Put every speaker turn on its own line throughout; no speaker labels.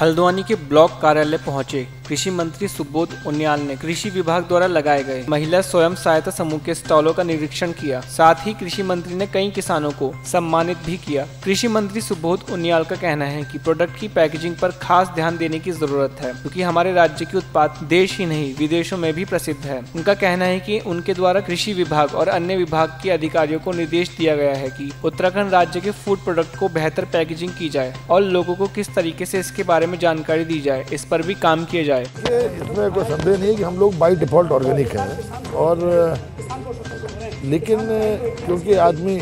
हल्द्वानी के ब्लॉक कार्यालय पहुँचे। कृषि मंत्री सुबोध उनियाल ने कृषि विभाग द्वारा लगाए गए महिला स्वयं सहायता समूह के स्टॉलों का निरीक्षण किया। साथ ही कृषि मंत्री ने कई किसानों को सम्मानित भी किया। कृषि मंत्री सुबोध उनियाल का कहना है कि प्रोडक्ट की पैकेजिंग पर खास ध्यान देने की ज़रूरत है, क्योंकि हमारे राज्य के उत्पाद देश ही नहीं, विदेशों में भी प्रसिद्ध है। उनका कहना है की उनके द्वारा कृषि विभाग और अन्य विभाग के अधिकारियों को निर्देश दिया गया है की उत्तराखण्ड राज्य के फ़ूड प्रोडक्ट को बेहतर पैकेजिंग की जाए और लोगों को किस तरीके ऐसी इसके बारे में जानकारी दी जाए, इस पर भी काम किया जाए।
इसमें कोई संदेह नहीं है कि हम लोग बाई डिफ़ॉल्ट ऑर्गेनिक हैं। और, लेकिन, क्योंकि आदमी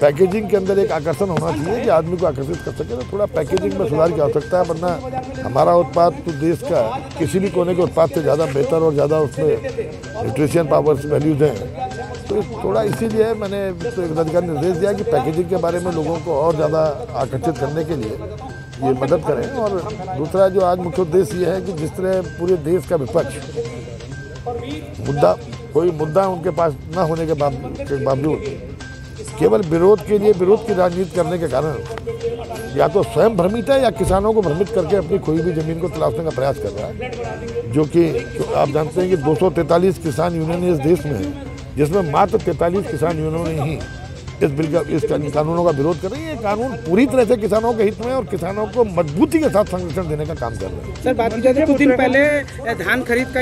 पैकेजिंग के अंदर एक आकर्षण होना चाहिए कि आदमी को आकर्षित कर सके तो थोड़ा पैकेजिंग में सुधार की आवश्यकता है, वरना हमारा उत्पाद तो देश का किसी भी कोने के उत्पाद से ज़्यादा बेहतर और ज़्यादा उसमें न्यूट्रिशन पावर्स वैल्यूज़ हैं। तो थोड़ा इसीलिए मैंने तो एक अधिकारी निर्देश दिया कि पैकेजिंग के बारे में लोगों को और ज़्यादा आकर्षित करने के लिए ये मदद करें। और दूसरा जो आज मुख्य उद्देश्य ये है कि जिस तरह पूरे देश का विपक्ष मुद्दा, कोई मुद्दा उनके पास न होने के बावजूद केवल विरोध के लिए विरोध की राजनीति करने के कारण या तो स्वयं भ्रमित है या किसानों को भ्रमित करके अपनी खोई हुई ज़मीन को तलाशने का प्रयास कर रहा है। जो कि आप जानते हैं कि 243 किसान यूनियन इस देश में है, जिसमें मात्र 43 किसान यूनियनों ही इस बिल का, इस कानूनों का विरोध कर रही है। कानून पूरी तरह से किसानों के हित में और किसानों को मजबूती के साथ संरक्षण देने का काम कर रहे हैं।
सर, बात की तो कुछ दिन पहले धान खरीद का